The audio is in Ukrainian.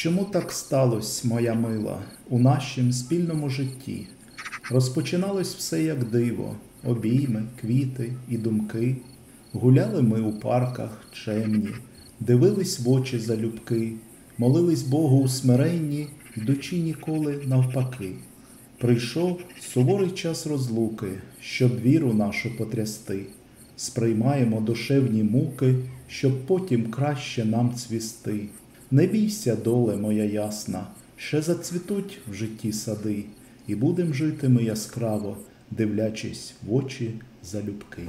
Чому так сталося, моя мила, у нашім спільному житті? Розпочиналось все як диво, обійми, квіти і думки. Гуляли ми у парках чемні, дивились в очі залюбки, молились Богу у смиренні, йдучи ніколи навпаки. Прийшов суворий час розлуки, щоб віру нашу потрясти. Сприймаємо душевні муки, щоб потім краще нам цвісти. Не бійся, доле моя ясна, ще зацвітуть в житті сади, і будем жити ми яскраво, дивлячись в очі залюбки.